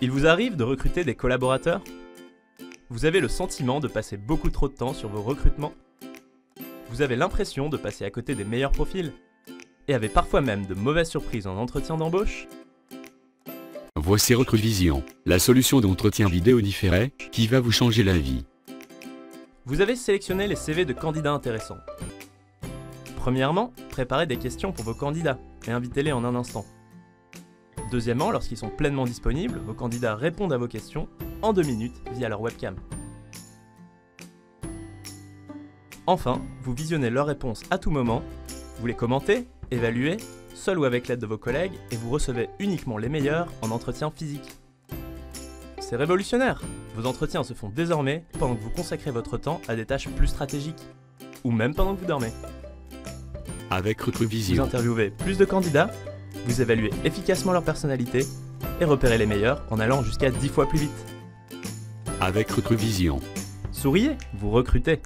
Il vous arrive de recruter des collaborateurs? Vous avez le sentiment de passer beaucoup trop de temps sur vos recrutements? Vous avez l'impression de passer à côté des meilleurs profils Et avez parfois même de mauvaises surprises en entretien d'embauche? Voici Recruvision, la solution d'entretien vidéo différé qui va vous changer la vie. Vous avez sélectionné les CV de candidats intéressants. Premièrement, préparez des questions pour vos candidats et invitez-les en un instant. Deuxièmement, lorsqu'ils sont pleinement disponibles, vos candidats répondent à vos questions en deux minutes via leur webcam. Enfin, vous visionnez leurs réponses à tout moment, vous les commentez, évaluez, seul ou avec l'aide de vos collègues, et vous recevez uniquement les meilleurs en entretien physique. C'est révolutionnaire Vos entretiens se font désormais pendant que vous consacrez votre temps à des tâches plus stratégiques, ou même pendant que vous dormez. Avec Vous Recruvision, interviewez plus de candidats, vous évaluez efficacement leur personnalité et repérez les meilleurs en allant jusqu'à 10 fois plus vite. avec Recruvision. Souriez, vous recrutez.